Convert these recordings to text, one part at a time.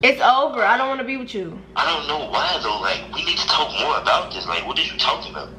It's over. I don't want to be with you. I don't know why though. Like, we need to talk more about this. Like, what are you talking about?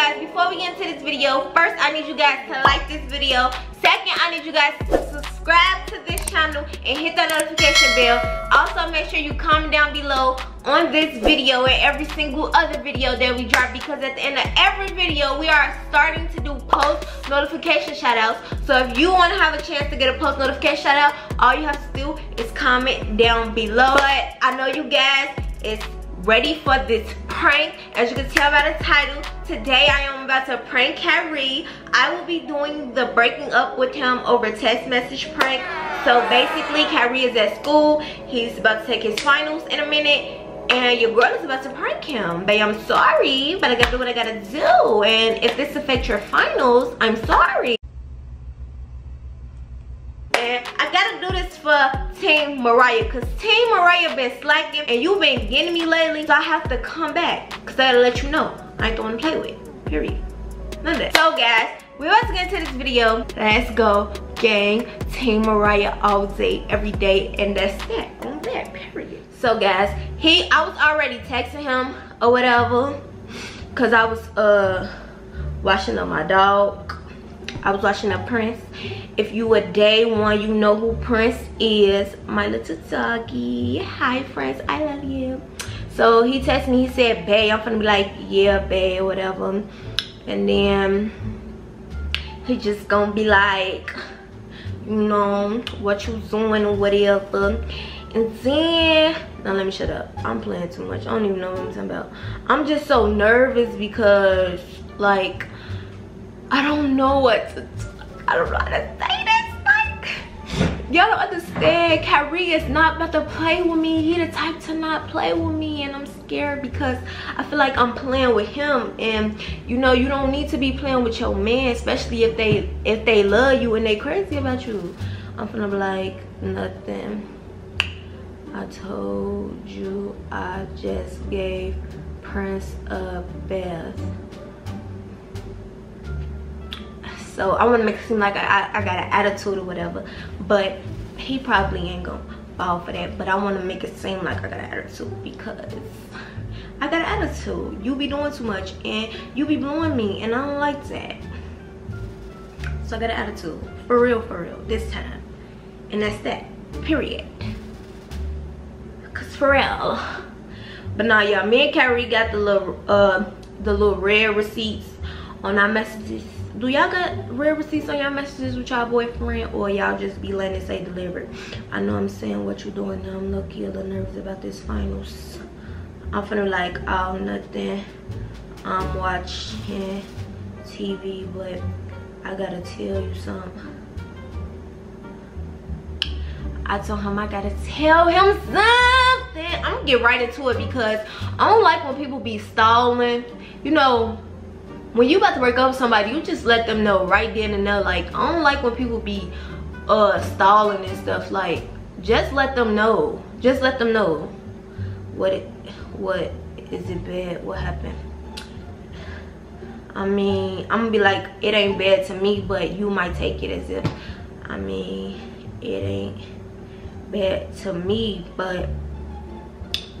Guys, before we get into this video, first I need you guys to like this video. Second, I need you guys to subscribe to this channel and hit that notification bell. Also, make sure you comment down below on this video and every single other video that we drop because at the end of every video, we are starting to do post notification shout outs. So if you want to have a chance to get a post notification shout out, all you have to do is comment down below. But I know you guys is ready for this prank. As you can tell by the title, today I am about to prank Kyree. I will be doing the breaking up with him over text message prank. So basically, Kyree is at school. He's about to take his finals in a minute. And your girl is about to prank him. Babe, I'm sorry, but I gotta do what I gotta do. And if this affects your finals, I'm sorry. And I gotta do this for Team Mariah because Team Mariah been slacking and you've been getting me lately. So I have to come back because I gotta let you know I ain't the one to play with. Period. None of that. So guys, we're about to get into this video. Let's go, gang. Team Mariah all day, every day. And that's that. On that, period. So guys, he I was already texting him or whatever. Cause I was uh washing up my dog. I was watching a Prince. If you a day one, you know who Prince is. My little doggy. Hi, Prince. I love you. So he texted me. He said, babe. I'm gonna be like, yeah, babe, whatever. And then he just gonna be like, you know, what you doing or whatever. And then, now let me shut up. I'm playing too much. I don't even know what I'm talking about. I'm just so nervous because, like, I don't know what to, I don't know how to say this. Like, y'all don't understand. Kyree is not about to play with me. He the type to not play with me, and I'm scared because I feel like I'm playing with him. And you know, you don't need to be playing with your man, especially if they if they love you and they crazy about you. I'm gonna be like nothing. I told you I just gave Prince a bath. So I want to make it seem like I, I got an attitude or whatever. But he probably ain't to fall for that. But I want to make it seem like I got an attitude because I got an attitude. You be doing too much and you be blowing me and I don't like that. So I got an attitude. For real, for real. This time. And that's that. Period. Cause for real. But now y'all, me and Kyree got the little uh the little read receipts on our messages do y'all got real receipts on y'all messages with y'all boyfriend or y'all just be letting it say delivered i know i'm saying what you're doing now i'm lucky a little nervous about this finals i'm finna like oh nothing i'm watching tv but i gotta tell you something I told him I gotta tell him something. I'm gonna get right into it because I don't like when people be stalling. You know, when you about to break up with somebody you just let them know right then and there like i don't like when people be uh stalling and stuff like just let them know. Just let them know what it what is it bad what happened. I mean i'm gonna be like it ain't bad to me but you might take it as if i mean it ain't bad to me but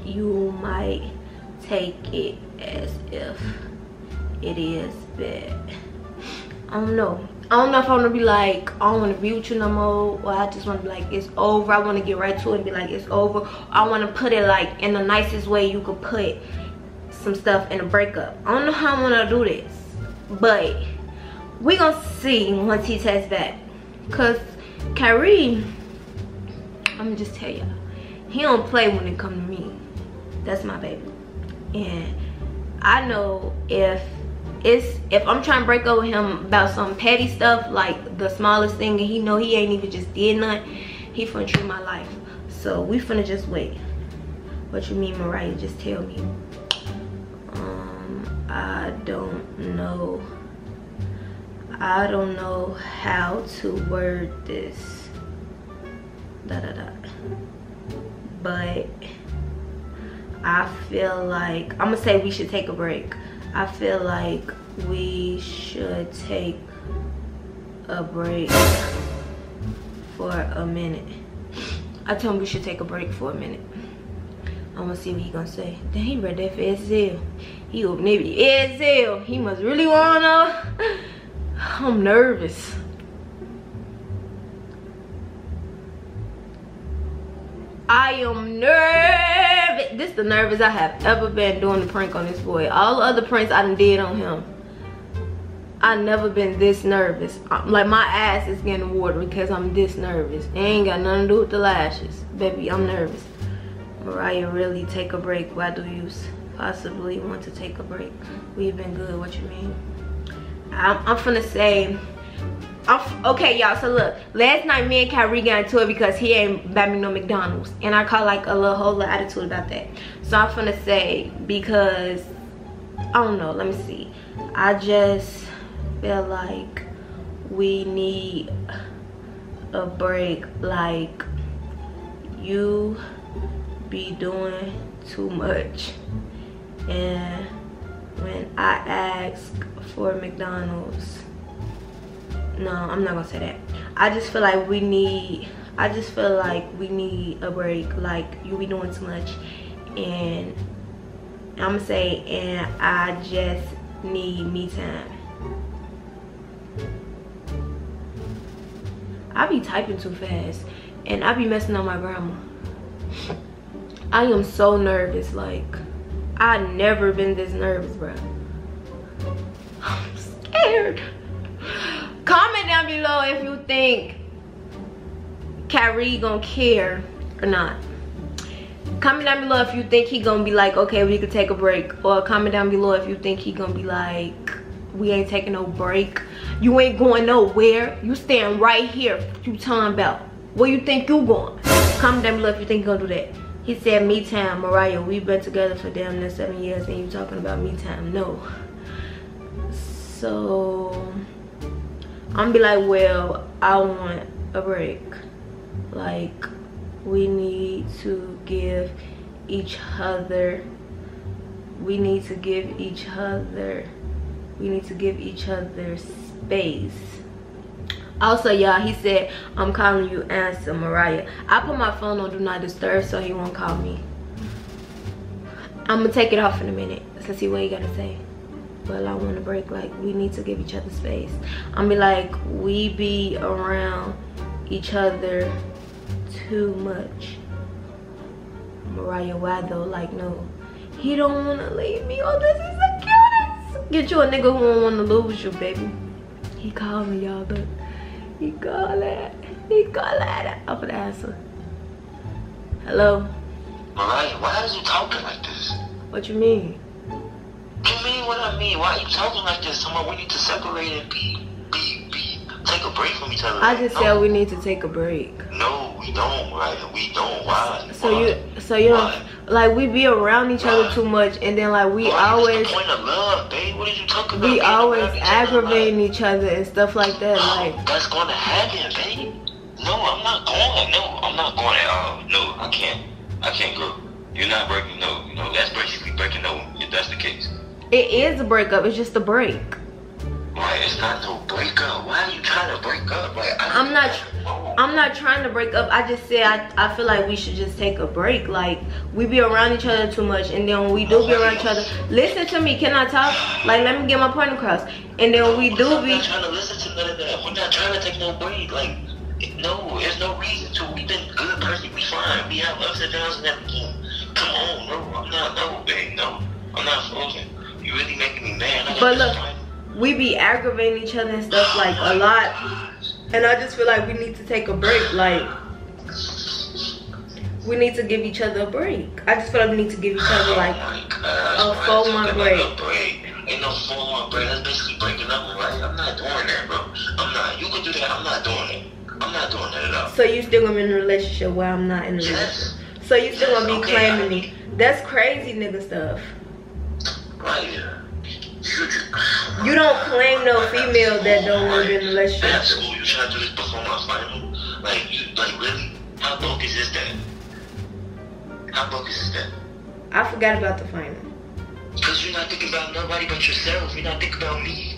you might take it as if it is but I don't know. I don't know if I want to be like, I don't want to be with you no more, or I just want to be like, it's over. I want to get right to it and be like, it's over. I want to put it like in the nicest way you could put some stuff in a breakup. I don't know how i'm gonna do this, but we gonna see once he tests back. Cause Kyree, I'm gonna just tell y'all, he don't play when it come to me. That's my baby, and I know if it's if I'm trying to break up with him about some petty stuff, like the smallest thing, and he know he ain't even just did nothing, he finna treat my life. So we finna just wait. What you mean, Mariah? Just tell me. Um, I don't know. I don't know how to word this. Da da da. But I feel like I'm gonna say we should take a break. I feel like we should take a break for a minute. I told him we should take a break for a minute. I'm gonna see what he gonna say. Then he read that for SL. He opened it SL. He must really wanna. I'm nervous. I am nervous. This the nervous I have ever been doing the prank on this boy. All the other pranks I done did on him. I never been this nervous. Like my ass is getting water because I'm this nervous. It ain't got nothing to do with the lashes. Baby, I'm nervous. Mariah, really take a break. Why do you possibly want to take a break? We've been good, what you mean? I'm, I'm finna say, I'm, okay y'all, so look, last night me and Kyree got into it because he ain't buy me no McDonald's. And I caught like a little whole little attitude about that. So I'm finna say, because, I don't know, let me see. I just feel like we need a break. Like, you be doing too much. And when I ask for McDonald's, no, I'm not gonna say that. I just feel like we need, I just feel like we need a break. Like, you be doing too much. And I'm gonna say, and I just need me time. I be typing too fast and I be messing up my grammar. I am so nervous. Like, I never been this nervous, bro. I'm scared. Comment down below if you think Kyree gonna care or not. Comment down below if you think he gonna be like, okay, we could take a break. Or comment down below if you think he gonna be like, we ain't taking no break. You ain't going nowhere. You staying right here. You talking about. Where you think you going? Comment down below if you think you gonna do that. He said, me time, Mariah, we've been together for damn near seven years and you talking about me time. No. So, I'm gonna be like, well, I want a break. Like, we need to give each other, we need to give each other, we need to give each other space. Also y'all he said i'm calling you answer mariah. I put my phone on do not disturb so he won't call me. I'm gonna take it off in a minute to see what he gotta say well i want to break like we need to give each other space i'm be like we be around each other too much mariah why though like no he don't want to leave me oh this is the cutest get you a nigga who don't want to lose you baby he called me y'all but he called it. He called it. I'm gonna answer. Hello? Mariah, why are you talking like this? What you mean? Mean what I mean? Why are you talking like this? Someone we need to separate and be, be, be, take a break from each other. I just no. said we need to take a break. No, we don't, Mariah. We don't. Why? So Why? you, so you don't, like we be around each other too much, and then like we Mariah, always, point of love, babe? What are you talking about? we always around each other, aggravating each other and stuff like that. like, Like, that's gonna happen, babe. No, I'm not going. No, I'm not going at all. No, I can't. I can't go. You're not breaking. No, no, that's basically breaking no. If that's the case. It is a breakup. It's just a break. Right, it's not no breakup. Why are you trying to break up? Like, I, I'm not- I'm not trying to break up. I just said I, I feel like we should just take a break. Like we be around each other too much, and then when we do be around each other, listen to me. Can I talk? Like let me get my point across. And then when we do I'm be, not trying to listen to none of that. We're not trying to take no break. Like, no, there's no reason to. We've been good, perfectly fine. We have ups and downs and everything. Come on, no, I'm not, no, babe, no. I'm not frozen. You really making me mad. But look, we be aggravating each other and stuff like a lot. And I just feel like we need to take a break. Like we need to give each other a break. I just feel like we need to give each other like oh gosh, a four month break. Like a break. Ain't no four month break. That's basically breaking up, right? I'm not doing that, bro. I'm not. You can do that. I'm not doing it. I'm not doing that at all. so you still gonna be in a relationship while I'm not in a relationship. Yes. So you still gonna be Okay, claiming me. That's crazy nigga stuff. You don't claim no female that don't work in a At relationship. school, you try to do this before my final? Like, you, like really? How bogus is that? How bogus is that? I forgot about the final. Because you're not thinking about nobody but yourself. You're not thinking about me.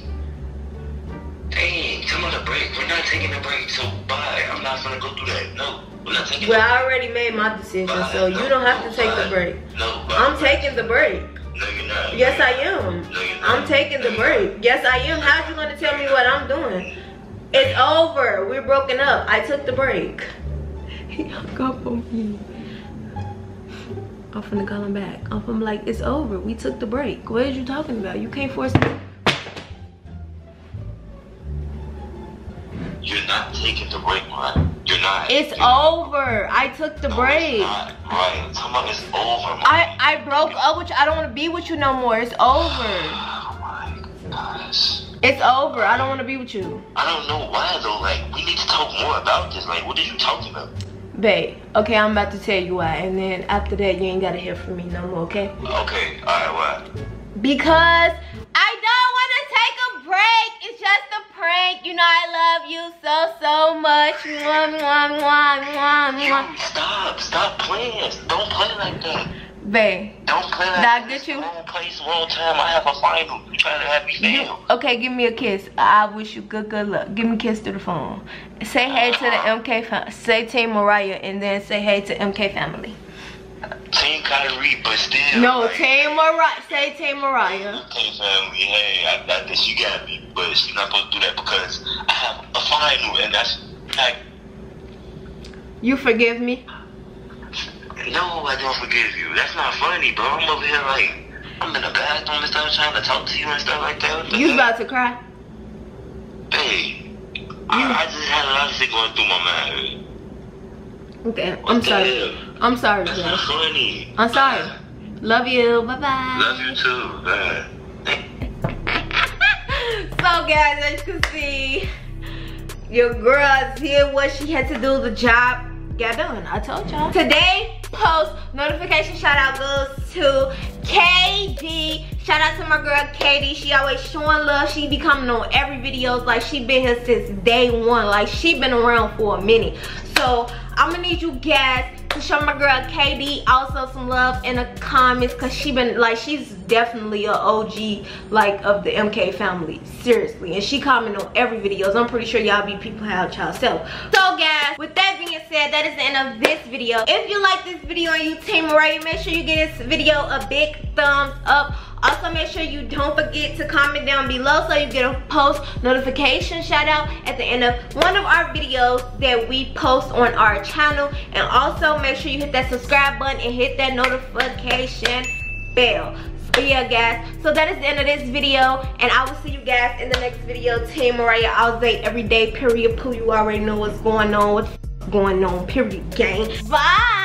Dang, come on a break. We're not taking a break, so bye. I'm not gonna go through that. No, we're not taking Well, I already made my decision, so you don't have to take the break. No, bye. I'm taking the break. No, you're not. Yes, I am. No, you're not. I'm taking the break. Yes, I am. How's you gonna tell me what I'm doing? It's over. We're broken up. I took the break. He hung up on me. I'm finna call him back. I'm finna like, it's over. We took the break. What are you talking about? You can't force me. You're not taking the break, right? You're not. It's over. I took the No, break. Oh, Not. Right. Come on, it's over, man. I I broke up with you. I don't want to be with you no more. It's over. Oh my gosh. It's over. I don't want to be with you. I don't know why though. Like, we need to talk more about this. Like, what did you talk about? Babe, okay, I'm about to tell you why. And then after that, you ain't got to hear from me no more, okay? Okay. All right. Why? Because I don't want to take a break. It's just a prank. You know I love you so, so much. Mwah, mwah, mwah, mwah, mwah. You stop. Stop playing. Don't play like that. Babe, Don't play like Did I that. get you? Wrong place, wrong time. I have a final. You trying to have me you, okay, give me a kiss. I wish you good, good luck. Give me a kiss through the phone. Say hey to the MK, say Team Mariah, and then say hey to MK family. Team Kyree, but still. No, like, Team Mariah. Say Team Mariah. Okay, family. Hey, I got this. You got me, but you're not supposed to do that because I have a final, and that's like. You forgive me? No, I don't forgive you. That's not funny, bro. I'm over here like I'm in the bathroom and stuff, trying to talk to you and stuff like that. You heck? about to cry? Hey, I, I just had a lot of shit going through my mind. Okay, I'm the sorry. I'm sorry, That's Josh. funny. I'm sorry. Love you. Bye bye. Love you too. Bye. so guys, as you can see, your girl did what she had to do. The job got done. I told y'all. Today post notification shout out goes to KD. Shout out to my girl Katie. She always showing love. She be coming on every videos like she been here since day one. Like she been around for a minute. So I'm gonna need you guys to show my girl KD also some love in the comments because she been like she's definitely a OG like of the MK family. Seriously. And she comment on every videos I'm pretty sure y'all be people out y'all self. So guys with that being said that is the end of this video. If you like this video and you team Mariah make sure you give this video a big thumbs up also make sure you don't forget to comment down below so you get a post notification shout out at the end of one of our videos that we post on our channel. And also make sure you hit that subscribe button and hit that notification bell. But yeah guys. So that is the end of this video. And i will see you guys in the next video. Team mariah all day every day period. Poo you already know what's going on. What's going on period gang. Bye